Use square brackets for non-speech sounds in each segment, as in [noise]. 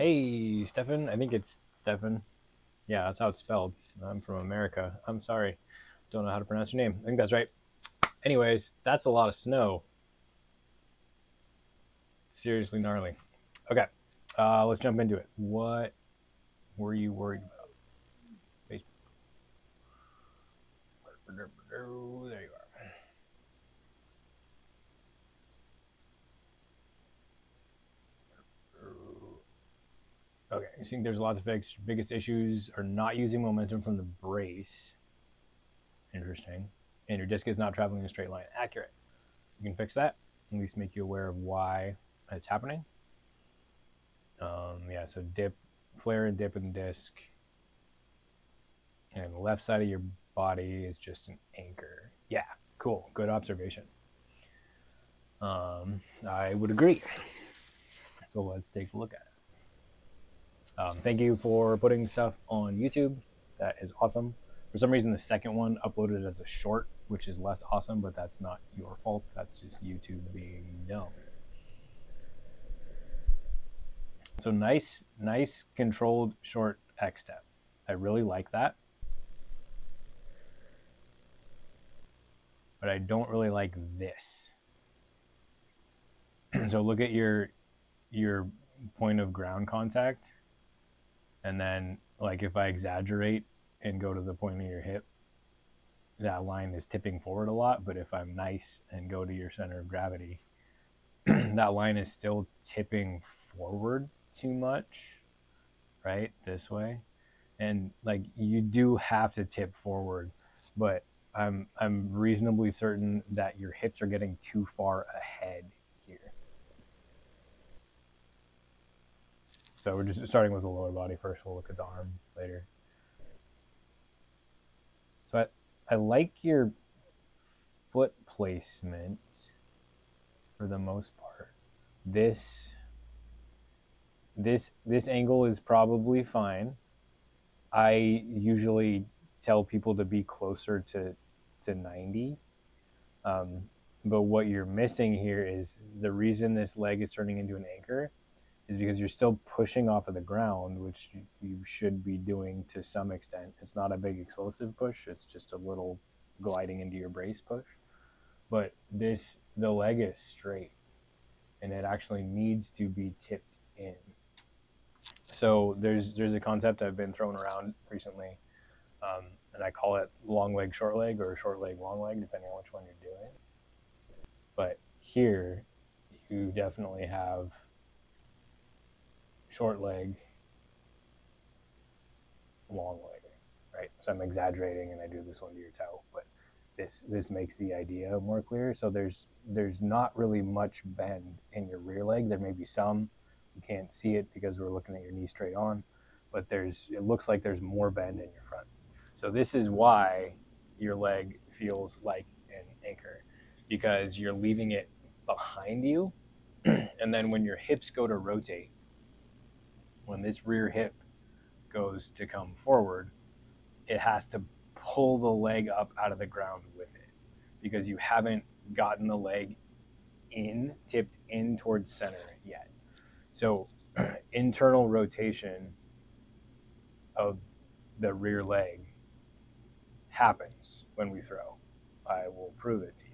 Hey, Steffen. I think it's Steffen. Yeah, that's how it's spelled. I'm from America. I'm sorry. Don't know how to pronounce your name. I think that's right. Anyways, that's a lot of snow. Seriously gnarly. Okay, uh, let's jump into it. What were you worried about? There you Okay, you think there's a lot of fix. Biggest issues are not using momentum from the brace. Interesting. And your disc is not traveling in a straight line. Accurate. You can fix that. At least make you aware of why it's happening. Um, yeah, so dip, flare and dip in the disc. And the left side of your body is just an anchor. Yeah, cool. Good observation. Um, I would agree. So let's take a look at it. Um, thank you for putting stuff on YouTube. That is awesome. For some reason, the second one uploaded as a short, which is less awesome, but that's not your fault. That's just YouTube being dumb. So nice, nice controlled short X step. I really like that. But I don't really like this. [clears throat] so look at your your point of ground contact and then like if I exaggerate and go to the point of your hip, that line is tipping forward a lot. But if I'm nice and go to your center of gravity, [clears throat] that line is still tipping forward too much, right? This way. And like you do have to tip forward, but I'm I'm reasonably certain that your hips are getting too far ahead So we're just starting with the lower body first. We'll look at the arm later. So I, I like your foot placement for the most part. This this this angle is probably fine. I usually tell people to be closer to to 90. Um, but what you're missing here is the reason this leg is turning into an anchor is because you're still pushing off of the ground, which you should be doing to some extent. It's not a big explosive push, it's just a little gliding into your brace push. But this, the leg is straight and it actually needs to be tipped in. So there's there's a concept I've been throwing around recently, um, and I call it long leg, short leg, or short leg, long leg, depending on which one you're doing. But here, you definitely have short leg, long leg, right? So I'm exaggerating and I do this one to your toe, but this this makes the idea more clear. So there's there's not really much bend in your rear leg. There may be some. You can't see it because we're looking at your knee straight on, but there's it looks like there's more bend in your front. So this is why your leg feels like an anchor because you're leaving it behind you [clears throat] and then when your hips go to rotate when this rear hip goes to come forward, it has to pull the leg up out of the ground with it because you haven't gotten the leg in, tipped in towards center yet. So, [clears throat] internal rotation of the rear leg happens when we throw. I will prove it to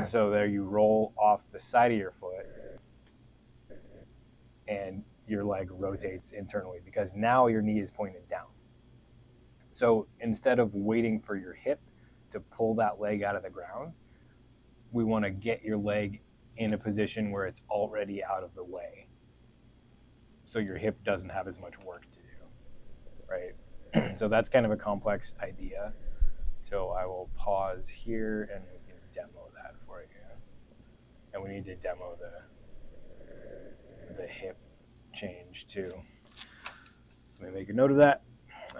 you. [clears throat] so, there you roll off the side of your foot and your leg rotates internally because now your knee is pointed down. So instead of waiting for your hip to pull that leg out of the ground, we want to get your leg in a position where it's already out of the way. So your hip doesn't have as much work to do, right? [clears throat] so that's kind of a complex idea. So I will pause here and we can demo that for you. And we need to demo the change too. So let me make a note of that.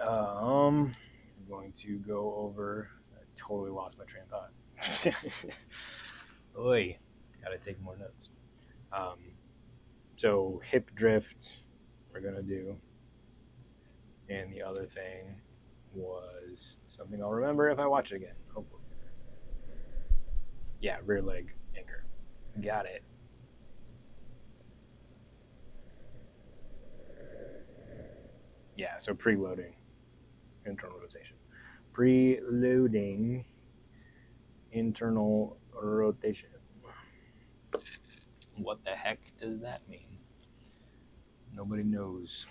Um, I'm going to go over. I totally lost my train of thought. [laughs] Oi, gotta take more notes. Um, so hip drift, we're gonna do, and the other thing was something I'll remember if I watch it again. Hopefully. Yeah, rear leg anchor. Got it. So preloading internal rotation. Preloading internal rotation. What the heck does that mean? Nobody knows.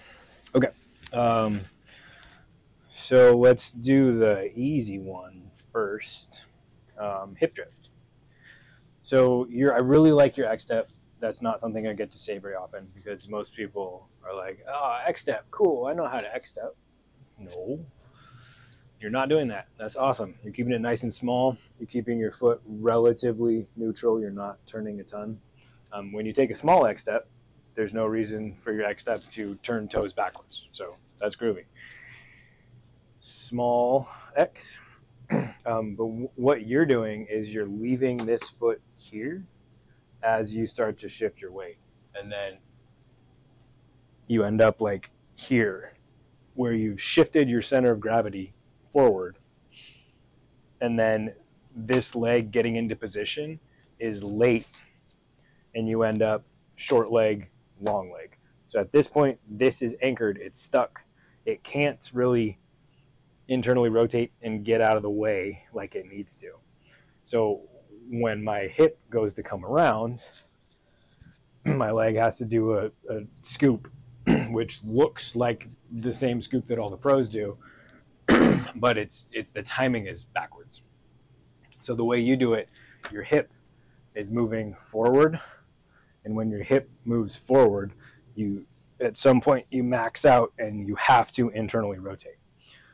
Okay. Um, so let's do the easy one first. Um, hip drift. So you're, I really like your X step. That's not something I get to say very often because most people are like, "Oh, X step, cool. I know how to X step." No, you're not doing that. That's awesome. You're keeping it nice and small. You're keeping your foot relatively neutral. You're not turning a ton. Um, when you take a small X step, there's no reason for your X step to turn toes backwards. So that's groovy. Small X. [clears throat] Um, but w- what you're doing is you're leaving this foot here as you start to shift your weight. And then you end up like here, where you've shifted your center of gravity forward. And then this leg getting into position is late, and you end up short leg, long leg. So at this point, this is anchored, it's stuck. It can't really internally rotate and get out of the way like it needs to. So when my hip goes to come around, [clears throat] my leg has to do a, a scoop, [clears throat] which looks like the same scoop that all the pros do, [clears throat] but it's it's the timing is backwards. So the way you do it, your hip is moving forward, and when your hip moves forward, you at some point you max out and you have to internally rotate.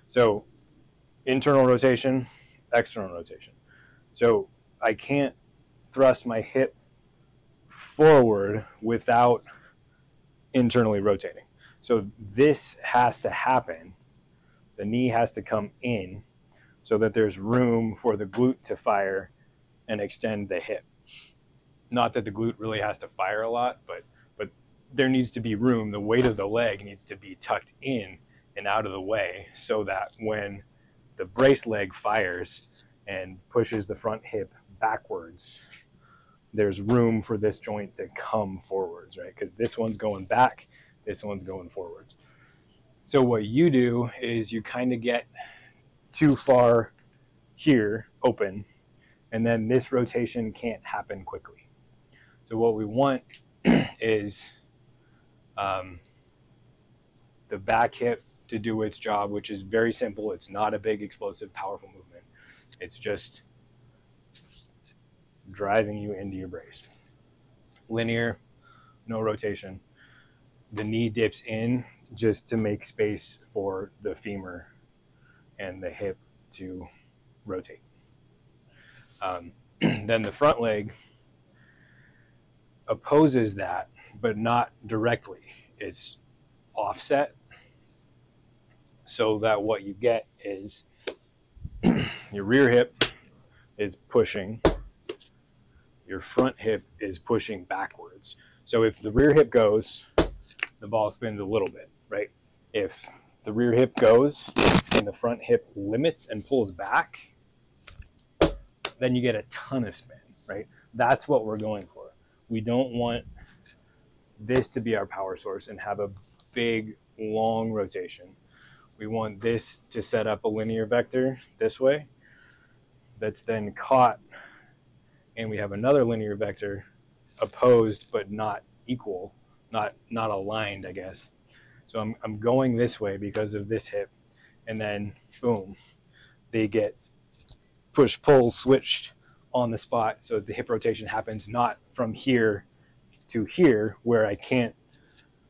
So internal rotation, external rotation. So I can't thrust my hip forward without internally rotating. So this has to happen. The knee has to come in so that there's room for the glute to fire and extend the hip. Not that the glute really has to fire a lot, but but there needs to be room. The weight of the leg needs to be tucked in and out of the way so that when the brace leg fires and pushes the front hip backwards, there's room for this joint to come forwards, right? Because this one's going back, this one's going forward. So what you do is you kind of get too far here open, and then this rotation can't happen quickly. So what we want [clears throat] is um, the back hip to do its job, which is very simple. It's not a big, explosive, powerful movement. It's just driving you into your brace. Linear, no rotation. The knee dips in just to make space for the femur and the hip to rotate. Um, [clears throat] then the front leg opposes that, but not directly. It's offset so that what you get is [clears throat] your rear hip is pushing, your front hip is pushing backwards. So if the rear hip goes, the ball spins a little bit, right? If the rear hip goes and the front hip limits and pulls back, then you get a ton of spin, right? That's what we're going for. We don't want this to be our power source and have a big, long rotation we want this to set up a linear vector this way that's then caught and we have another linear vector opposed but not equal not not aligned i guess. So i'm, I'm going this way because of this hip and then boom they get push pull switched on the spot. So the hip rotation happens not from here to here where i can't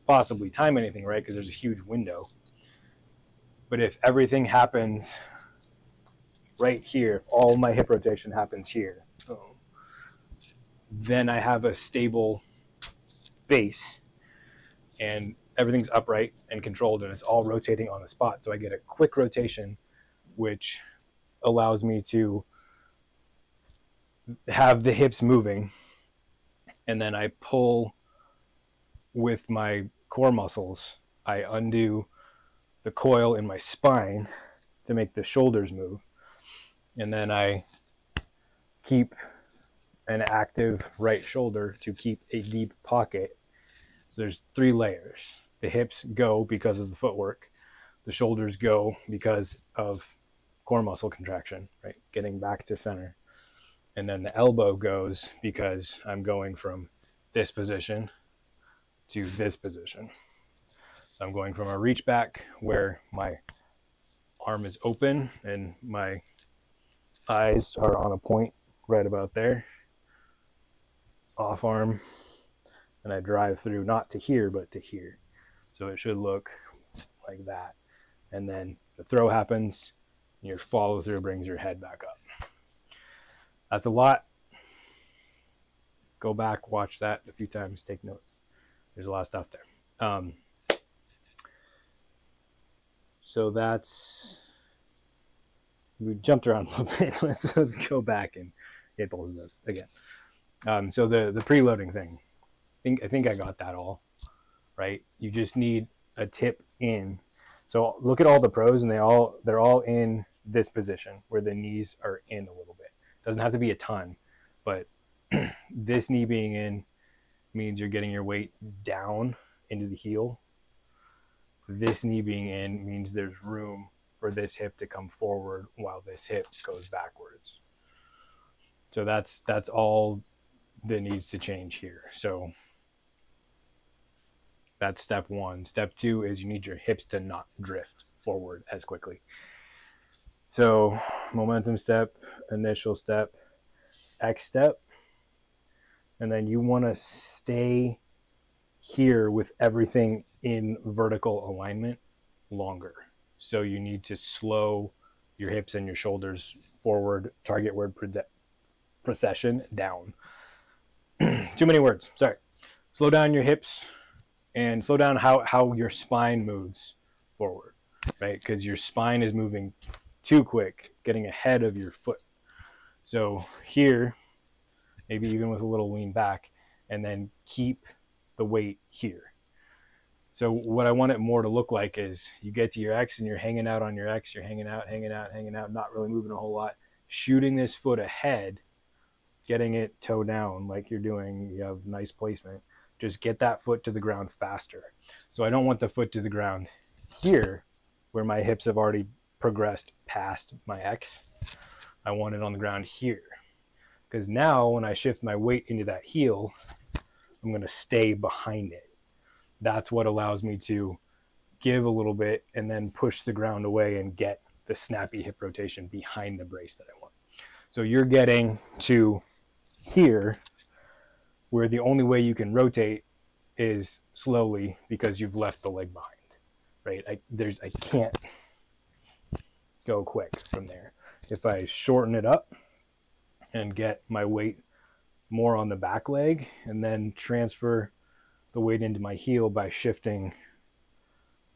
possibly time anything right? Because there's a huge window. But if everything happens right here, if all my hip rotation happens here, then I have a stable base and everything's upright and controlled and it's all rotating on the spot. So I get a quick rotation, which allows me to have the hips moving. And then I pull with my core muscles. I undo the coil in my spine to make the shoulders move. And then I keep an active right shoulder to keep a deep pocket. So there's three layers. The hips go because of the footwork. the shoulders go because of core muscle contraction, right? Getting back to center. And then the elbow goes because I'm going from this position to this position. So I'm going from a reach back where my arm is open and my eyes are on a point right about there. Off arm. And I drive through not to here, but to here. So it should look like that. And then the throw happens, and your follow through brings your head back up. That's a lot. Go back, watch that a few times, take notes. There's a lot of stuff there. Um, so that's we jumped around a little [laughs] bit. let's let's go back and get both of those again. Um, so the the preloading thing, I think I think I got that all right. You just need a tip in. So look at all the pros, and they all they're all in this position where the knees are in a little bit. Doesn't have to be a ton, but [clears throat] this knee being in means you're getting your weight down into the heel. This knee being in means there's room for this hip to come forward while this hip goes backwards. So that's that's all that needs to change here. So that's step one. Step two is you need your hips to not drift forward as quickly. So momentum step, initial step, X step, and then you want to stay here with everything in vertical alignment longer. So you need to slow your hips and your shoulders forward, target word precession down. [clears throat] Too many words. Sorry. Slow down your hips and slow down how, how your spine moves forward, right? Because your spine is moving too quick. It's getting ahead of your foot. So here, maybe even with a little lean back, and then keep the weight here. So what I want it more to look like is you get to your X and you're hanging out on your X, you're hanging out, hanging out, hanging out, not really moving a whole lot, shooting this foot ahead, getting it toe down like you're doing, you have nice placement. Just get that foot to the ground faster. So I don't want the foot to the ground here where my hips have already progressed past my X. I want it on the ground here. Because now when I shift my weight into that heel, I'm going to stay behind it that's what allows me to give a little bit and then push the ground away and get the snappy hip rotation behind the brace that I want. So you're getting to here where the only way you can rotate is slowly because you've left the leg behind, right? I, there's, I can't go quick from there. If I shorten it up and get my weight more on the back leg and then transfer the weight into my heel by shifting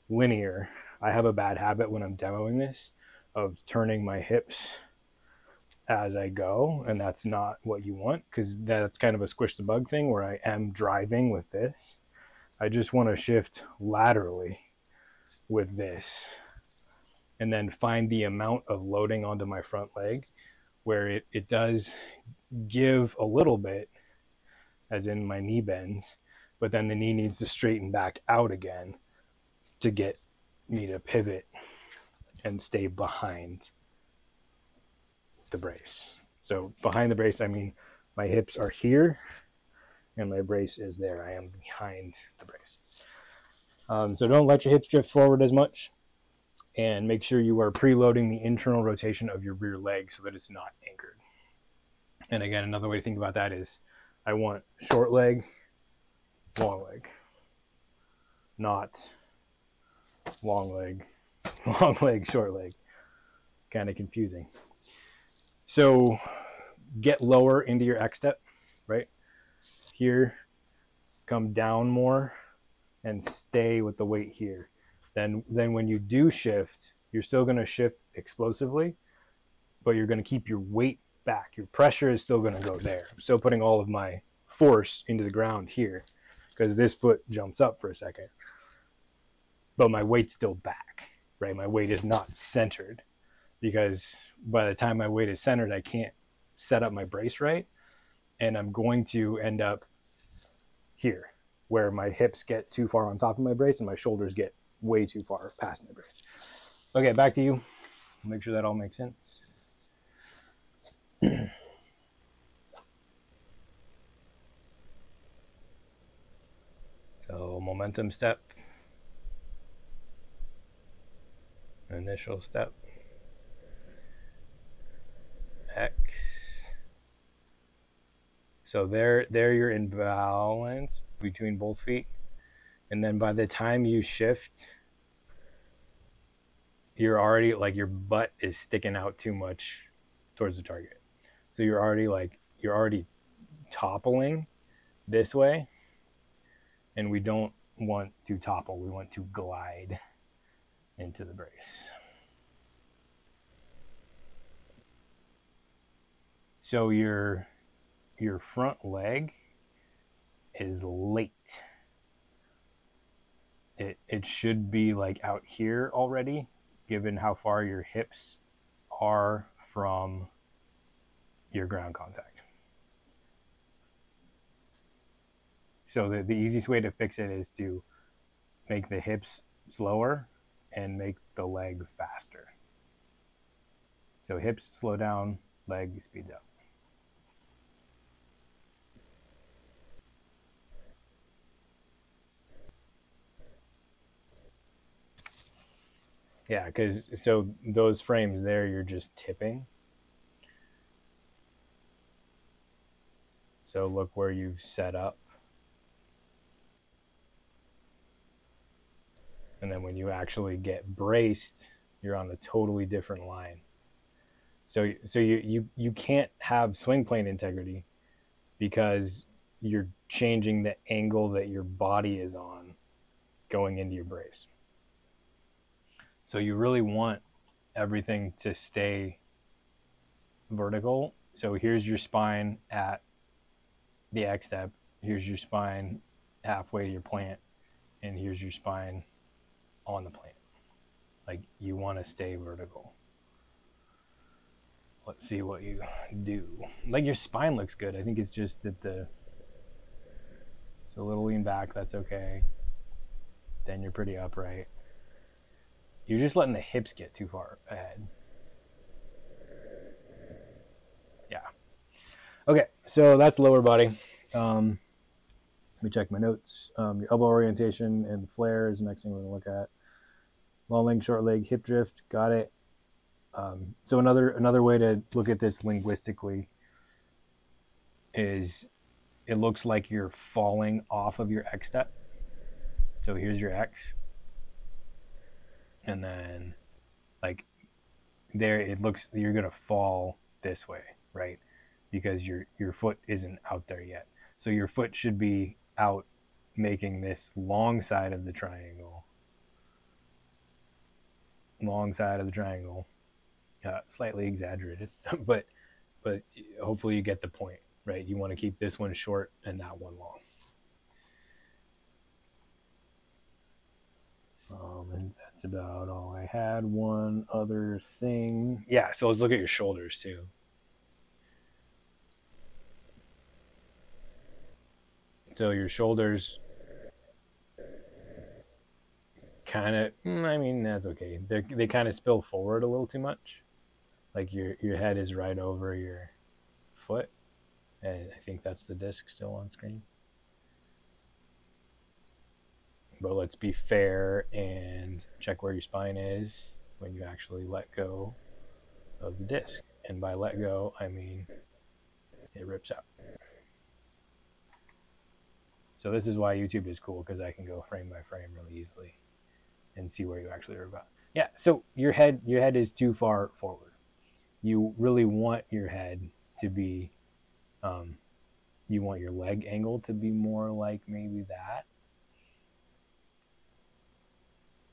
linear. I have a bad habit when I'm demoing this of turning my hips as I go, and that's not what you want because that's kind of a squish the bug thing where I am driving with this. I just want to shift laterally with this and then find the amount of loading onto my front leg where it, it does give a little bit, as in my knee bends, but then the knee needs to straighten back out again to get me to pivot and stay behind the brace. So behind the brace, I mean my hips are here and my brace is there. I am behind the brace. Um, so don't let your hips drift forward as much and make sure you are preloading the internal rotation of your rear leg so that it's not anchored. And again, another way to think about that is I want short leg long leg, not long leg, [laughs] long leg, short leg. Kind of confusing. So get lower into your X step, right? Here, come down more and stay with the weight here. Then, then when you do shift, you're still going to shift explosively, but you're going to keep your weight back. Your pressure is still going to go there. I'm still putting all of my force into the ground here because this foot jumps up for a second. But my weight's still back, right? My weight is not centered because by the time my weight is centered, I can't set up my brace right. And I'm going to end up here where my hips get too far on top of my brace and my shoulders get way too far past my brace. Okay, back to you. Make sure that all makes sense. so momentum step, initial step, X. So there, there you're in balance between both feet. And then by the time you shift, you're already like your butt is sticking out too much towards the target. So you're already like, you're already toppling this way. And we don't want to topple, we want to glide into the brace. So your your front leg is late. It it should be like out here already, given how far your hips are from your ground contact. So the, the easiest way to fix it is to make the hips slower and make the leg faster. So hips slow down, leg speeds up. Yeah, because so those frames there, you're just tipping. So look where you've set up. And then when you actually get braced, you're on a totally different line. So so you you you can't have swing plane integrity because you're changing the angle that your body is on going into your brace. So you really want everything to stay vertical. So here's your spine at the X step. Here's your spine halfway to your plant. And here's your spine on the plant. Like you want to stay vertical. Let's see what you do. Like your spine looks good. I think it's just that the so a little lean back, that's okay. Then you're pretty upright. You're just letting the hips get too far ahead. Yeah. Okay, so that's lower body. Um, let me check my notes. Um, your elbow orientation and flare is the next thing we're going to look at. Long leg, short leg, hip drift. Got it. Um, so another another way to look at this linguistically is it looks like you're falling off of your X step. So here's your X and then like there it looks you're gonna fall this way right? Because your your foot isn't out there yet. So your foot should be out making this long side of the triangle. Long side of the triangle. Uh, slightly exaggerated [laughs] but but hopefully you get the point right? You want to keep this one short and that one long. Um, and that's about all I had. One other thing. Yeah, so let's look at your shoulders too. So your shoulders kind of, mm, I mean, that's okay. They they kind of spill forward a little too much. Like your your head is right over your foot. And I think that's the disc still on screen but let's be fair and check where your spine is when you actually let go of the disc. And by let go, I mean it rips out. So this is why YouTube is cool because I can go frame by frame really easily and see where you actually are about. Yeah, so your head your head is too far forward. You really want your head to be um, you want your leg angle to be more like maybe that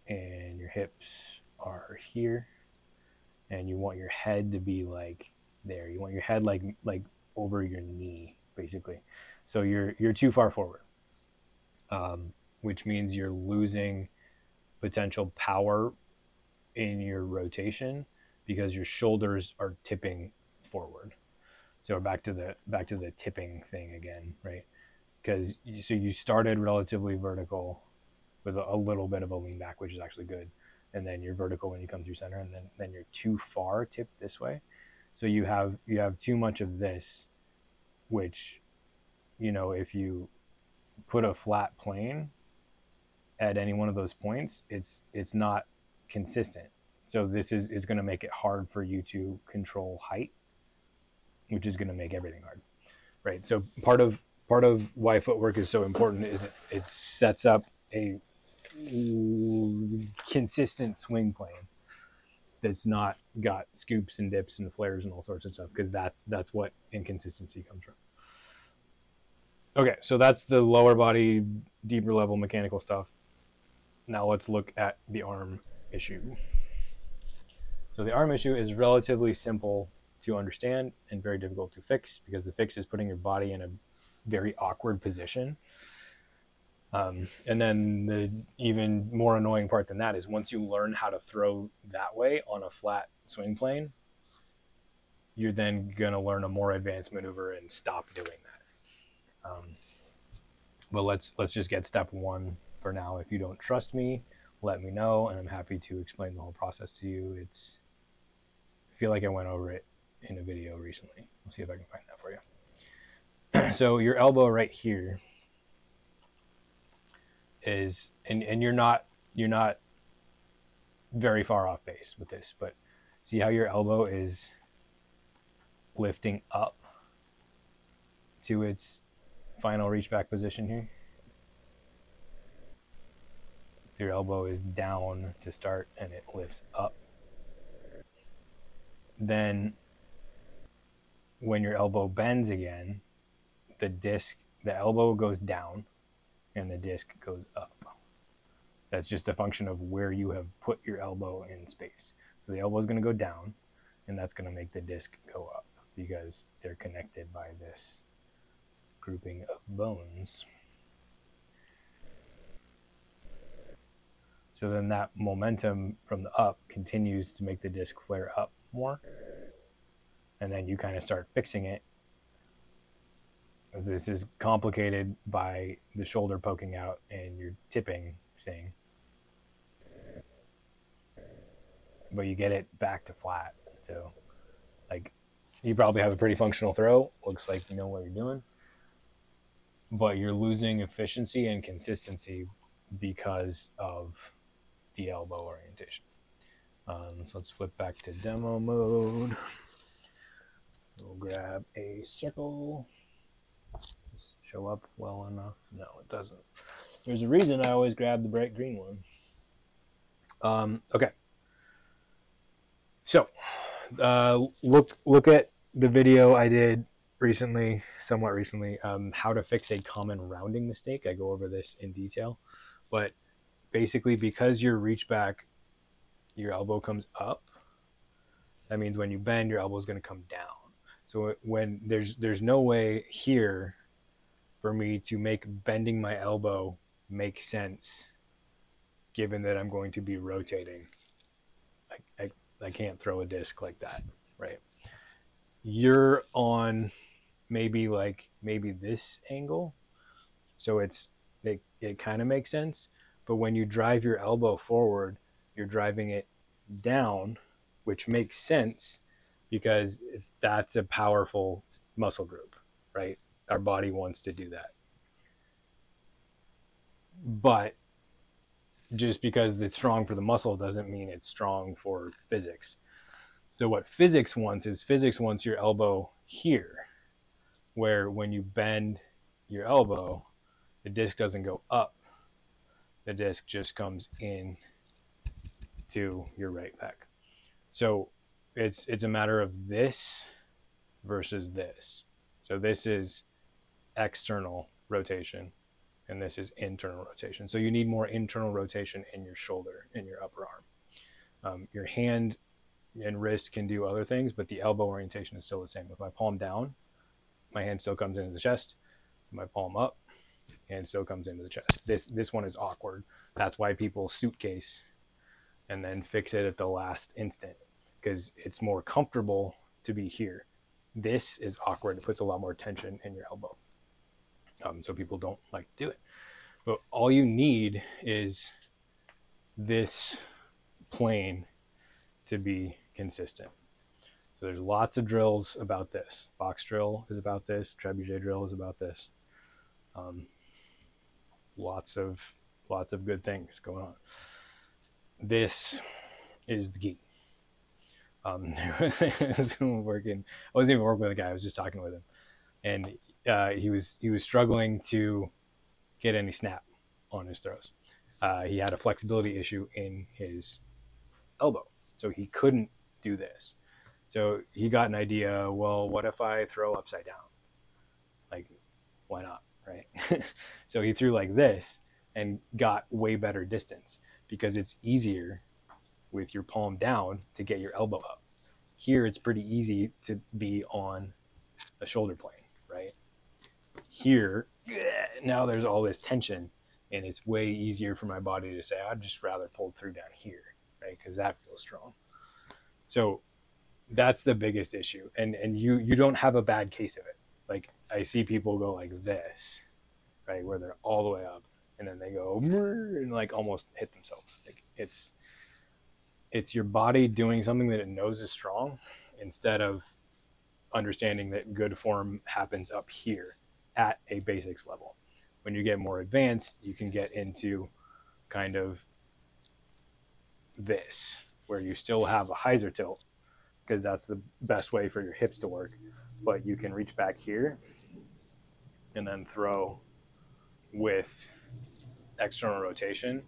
and your hips are here and you want your head to be like there. You want your head like like over your knee basically. So you're you're too far forward um, which means you're losing potential power in your rotation because your shoulders are tipping forward. So back to the back to the tipping thing again right? Because so you started relatively vertical with a, little bit of a lean back, which is actually good. And then you're vertical when you come through center, and then then you're too far tipped this way. So you have you have too much of this, which, you know, if you put a flat plane at any one of those points, it's it's not consistent. So this is, is going to make it hard for you to control height, which is going to make everything hard, right? So part of part of why footwork is so important is it, it sets up a consistent swing plane that's not got scoops and dips and flares and all sorts of stuff because that's that's what inconsistency comes from. Okay, so that's the lower body, deeper level mechanical stuff. Now let's look at the arm issue. So the arm issue is relatively simple to understand and very difficult to fix because the fix is putting your body in a very awkward position. Um, and then the even more annoying part than that is once you learn how to throw that way on a flat swing plane, you're then going to learn a more advanced maneuver and stop doing that. Um, but let's let's just get step one for now. If you don't trust me, let me know, and I'm happy to explain the whole process to you. It's I feel like I went over it in a video recently. I'll see if I can find that for you. [clears throat] so your elbow right here is, and and you're not you're not very far off base with this, but see how your elbow is lifting up to its final reach back position here. your elbow is down to start and it lifts up. Then when your elbow bends again, the disc, the elbow goes down and the disc goes up. That's just a function of where you have put your elbow in space. So the elbow is going to go down and that's going to make the disc go up because they're connected by this grouping of bones. So then that momentum from the up continues to make the disc flare up more. And then you kind of start fixing it. This is complicated by the shoulder poking out and your tipping thing. But you get it back to flat. So, like, you probably have a pretty functional throw. Looks like you know what you're doing. But you're losing efficiency and consistency because of the elbow orientation. Um, so let's flip back to demo mode. We'll grab a circle. Show up well enough? No, it doesn't. There's a reason I always grab the bright green one. Um, okay. So, uh, look look at the video I did recently, somewhat recently, um, how to fix a common rounding mistake. I go over this in detail, but basically because your reach back, your elbow comes up. That means when you bend, your elbow is going to come down. So when there's there's no way here for me to make bending my elbow make sense, given that I'm going to be rotating. I, I, I can't throw a disc like that, right? You're on maybe like maybe this angle, so it's it, it kind of makes sense but when you drive your elbow forward, you're driving it down, which makes sense because that's a powerful muscle group, right? Our body wants to do that. But just because it's strong for the muscle doesn't mean it's strong for physics. So, what physics wants is physics wants your elbow here, where when you bend your elbow, the disc doesn't go up, the disc just comes in to your right pec. So it's it's a matter of this versus this. So this is external rotation and this is internal rotation. So you need more internal rotation in your shoulder, in your upper arm. Um, your hand and wrist can do other things, but the elbow orientation is still the same. With my palm down, my hand still comes into the chest. My palm up, and still comes into the chest. This this one is awkward. That's why people suitcase and then fix it at the last instant because it's more comfortable to be here. This is awkward. It puts a lot more tension in your elbow. Um, so people don't like to do it. But all you need is this plane to be consistent. So there's lots of drills about this. Box drill is about this. Trebuchet drill is about this. Um, lots of lots of good things going on. This is the key. Um, [laughs] I was working. I wasn't even working with a guy. I was just talking with him, and uh, he was he was struggling to get any snap on his throws. Uh, he had a flexibility issue in his elbow, so he couldn't do this. So he got an idea. Well, what if I throw upside down? Like, why not, right? [laughs] so he threw like this and got way better distance because it's easier with your palm down to get your elbow up. Here, it's pretty easy to be on a shoulder plane? Here, now there's all this tension, and it's way easier for my body to say, I'd just rather pull through down here, right? Because that feels strong. So that's the biggest issue, and and you you don't have a bad case of it. Like I see people go like this, right, where they're all the way up, and then they go and like almost hit themselves. Like it's it's your body doing something that it knows is strong instead of understanding that good form happens up here at a basics level. When you get more advanced, you can get into kind of this, where you still have a hyzer tilt, because that's the best way for your hips to work. But you can reach back here and then throw with external rotation,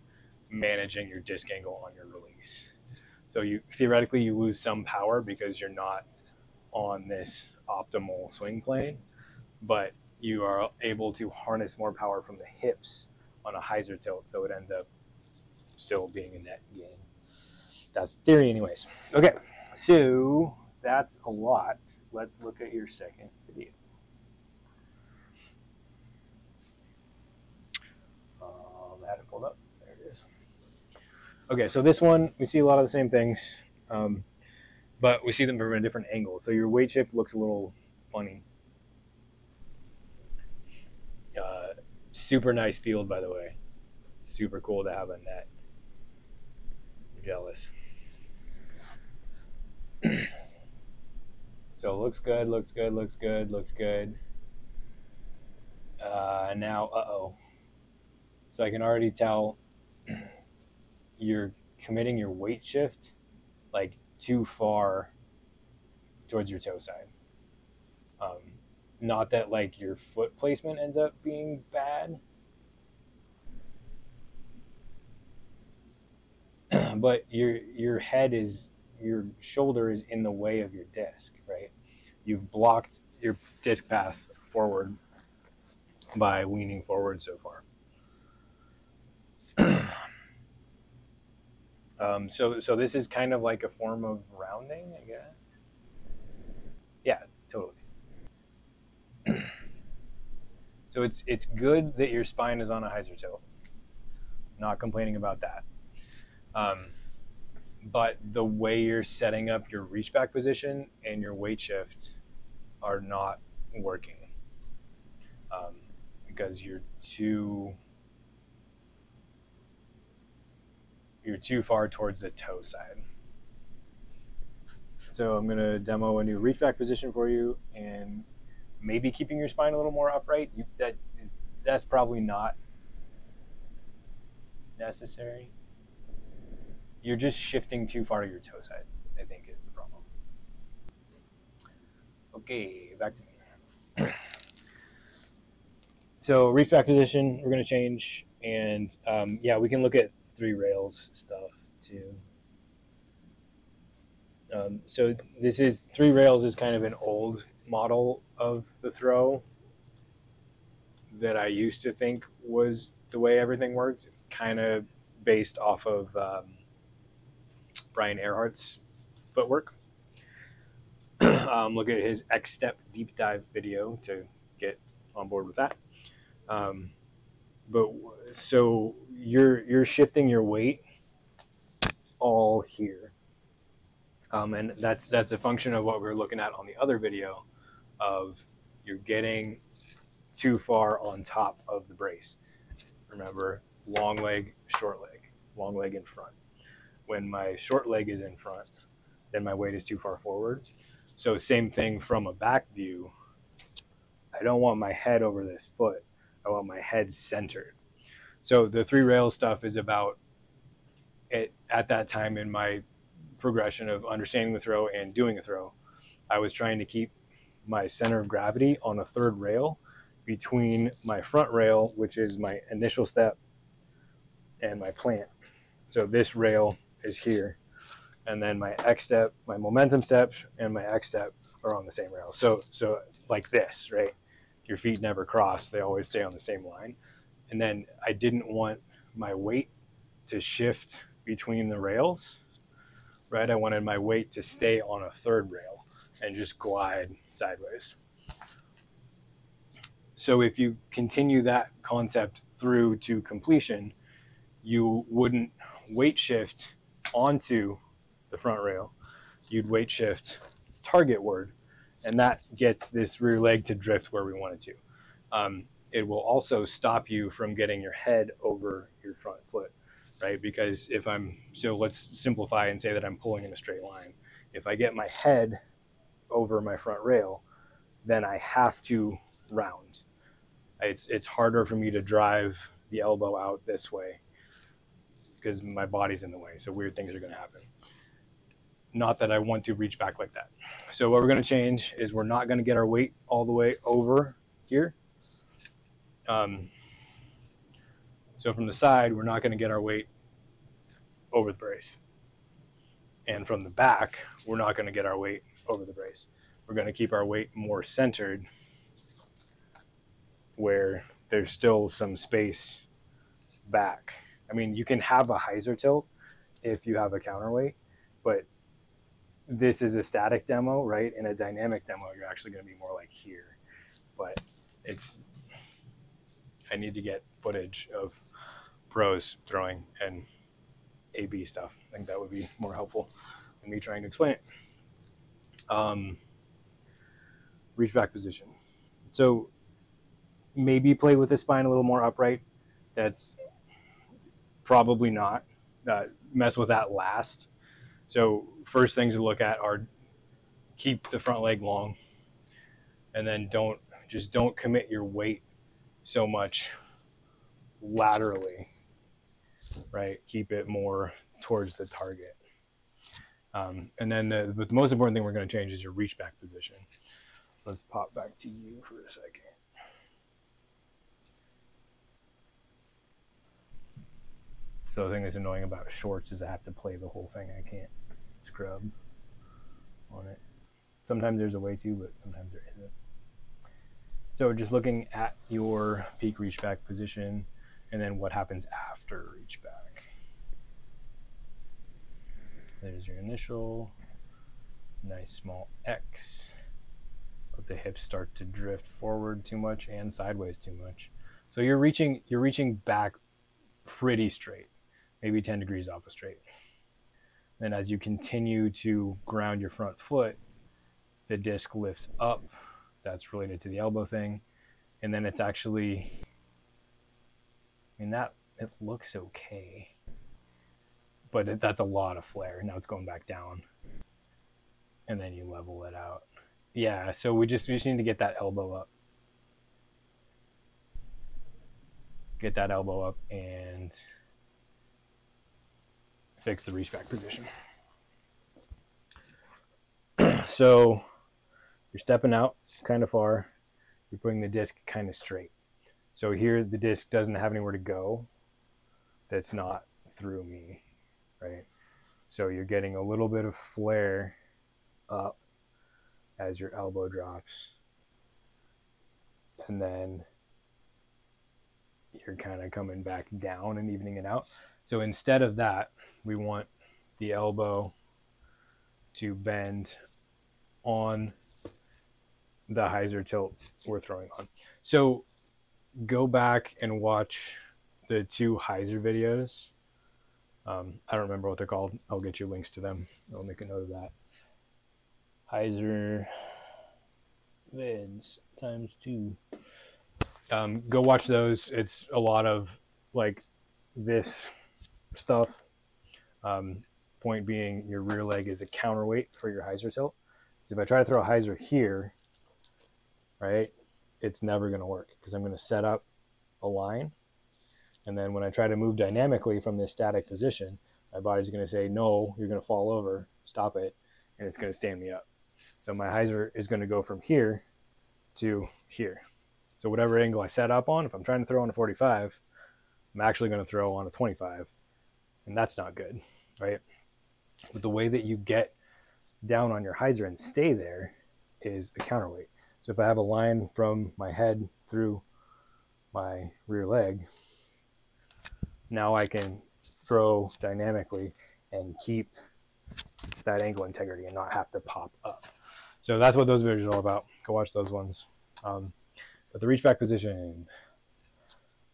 managing your disc angle on your release. So you theoretically you lose some power because you're not on this optimal swing plane, but you are able to harness more power from the hips on a hyzer tilt, so it ends up still being a net gain. That's theory, anyways. Okay, so that's a lot. Let's look at your second video. Um, I had it pulled up. There it is. Okay, so this one, we see a lot of the same things, um, but we see them from a different angle. So your weight shift looks a little funny. Uh, super nice field, by the way. Super cool to have a net. I'm jealous. [clears throat] so looks good, looks good, looks good, looks good. Uh, now, uh-oh. So I can already tell [clears throat] you're committing your weight shift like too far towards your toe side. Not that like your foot placement ends up being bad, [clears throat] but your your head is your shoulder is in the way of your disc, right? You've blocked your disc path forward by leaning forward so far. [clears throat] Um, so, so this is kind of like a form of rounding, I guess. Yeah, totally. So it's it's good that your spine is on a hyzer tilt. Not complaining about that. Um, but the way you're setting up your reach back position and your weight shift are not working um, because you're too you're too far towards the toe side. So I'm going to demo a new reach back position for you and maybe keeping your spine a little more upright. You, that is, that's probably not necessary. You're just shifting too far to your toe side, I think is the problem. Okay, back to me. [clears throat] so reach back position, we're going to change. And um, yeah, we can look at three rails stuff too. Um, so this is three rails is kind of an old model of the throw that I used to think was the way everything worked. It's kind of based off of um, Brian Earhart's footwork. [clears throat] um, look at his X Step deep dive video to get on board with that. Um, but so you're you're shifting your weight all here, um, and that's that's a function of what we are looking at on the other video, of you're getting too far on top of the brace. remember, long leg, short leg, long leg in front. When my short leg is in front, then my weight is too far forward. So same thing from a back view. I don't want my head over this foot. I want my head centered. So the three rail stuff is about it at that time in my progression of understanding the throw and doing a throw. I was trying to keep my center of gravity on a third rail between my front rail, which is my initial step, and my plant. So this rail is here. And then my X step, my momentum step, and my X step are on the same rail. So so like this, right? Your feet never cross, they always stay on the same line. And then I didn't want my weight to shift between the rails, right? I wanted my weight to stay on a third rail and just glide sideways. So if you continue that concept through to completion, you wouldn't weight shift onto the front rail. You'd weight shift targetward, and that gets this rear leg to drift where we want it to. Um, it will also stop you from getting your head over your front foot, right? Because if I'm, so let's simplify and say that I'm pulling in a straight line. If I get my head over my front rail, then I have to round. It's, it's harder for me to drive the elbow out this way because my body's in the way. So weird things are going to happen. Not that I want to reach back like that. So what we're going to change is we're not going to get our weight all the way over here. Um, so from the side, we're not going to get our weight over the brace. And from the back, we're not going to get our weight over the brace. We're going to keep our weight more centered where there's still some space back. I mean, you can have a hyzer tilt if you have a counterweight, but this is a static demo, right? In a dynamic demo, you're actually going to be more like here. But it's, I need to get footage of pros throwing and AB stuff. I think that would be more helpful than me trying to explain it. Um, reach back position. So maybe play with the spine a little more upright. That's probably not. Uh, mess with that last. So first things to look at are keep the front leg long, and then don't just don't commit your weight so much laterally. Right, keep it more towards the target. Um, and then the, the most important thing we're going to change is your reach back position. So let's pop back to you for a second. So the thing that's annoying about shorts is I have to play the whole thing. I can't scrub on it. Sometimes there's a way to, but sometimes there isn't. So just looking at your peak reach back position and then what happens after reach back. There's your initial, nice small X. But the hips start to drift forward too much and sideways too much. So you're reaching you're reaching back pretty straight maybe 10 degrees off a straight. Then as you continue to ground your front foot, the disc lifts up. That's related to the elbow thing. And then it's actually, I mean, that, it looks okay. But it, that's a lot of flare. Now it's going back down. And then you level it out. Yeah, so we just, we just need to get that elbow up. Get that elbow up and fix the reach back position. [clears throat] so you're stepping out kind of far, you're putting the disc kind of straight. So here the disc doesn't have anywhere to go that's not through me, right? So you're getting a little bit of flare up as your elbow drops. And then you're kind of coming back down and evening it out. So instead of that, we want the elbow to bend on the hyzer tilt we're throwing on. So go back and watch the two hyzer videos. Um, I don't remember what they're called. I'll get you links to them. I'll make a note of that. Hyzer vids times two. Um, go watch those. It's a lot of like this stuff. Um, point being, your rear leg is a counterweight for your hyzer tilt. So if I try to throw a hyzer here, right, it's never going to work because I'm going to set up a line. And then when I try to move dynamically from this static position, my body's going to say, no, you're going to fall over, stop it, and it's going to stand me up. So my hyzer is going to go from here to here. So whatever angle I set up on, if I'm trying to throw on a 45, I'm actually going to throw on a 25, and that's not good, right? But the way that you get down on your hyzer and stay there is a counterweight. So if I have a line from my head through my rear leg, now I can throw dynamically and keep that angle integrity and not have to pop up. So that's what those videos are all about. Go watch those ones. Um, but the reach back position,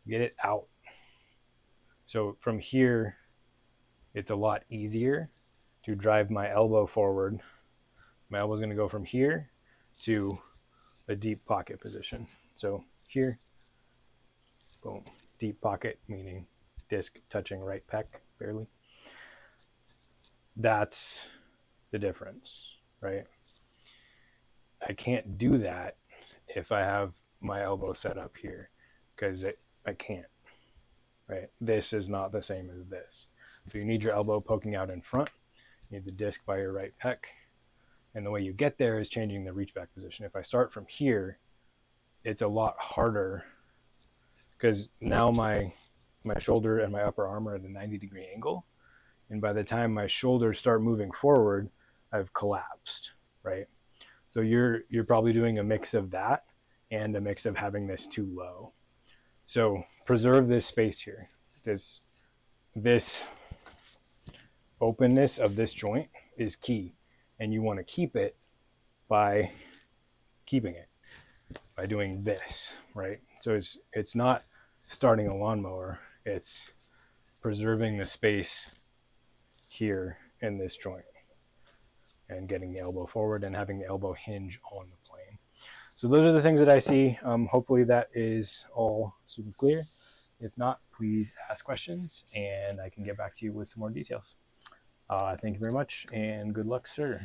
get it out. So from here, it's a lot easier to drive my elbow forward. My elbow is going to go from here to a deep pocket position. So here, boom, deep pocket, meaning disc touching right pec barely. That's the difference, right? I can't do that if I have my elbow set up here because I can't, right? This is not the same as this. So you need your elbow poking out in front. You need the disc by your right pec. And the way you get there is changing the reach back position. If I start from here, it's a lot harder because now my my shoulder and my upper arm are at a 90 degree angle. And by the time my shoulders start moving forward, I've collapsed, right? So you're you're probably doing a mix of that and a mix of having this too low. So preserve this space here. This this openness of this joint is key and you want to keep it by keeping it by doing this, right? So it's it's not starting a lawnmower, it's preserving the space here in this joint and getting the elbow forward and having the elbow hinge on the plane. So those are the things that I see. Um, hopefully that is all super clear. If not, please ask questions and I can get back to you with some more details. Uh, thank you very much and good luck, sir.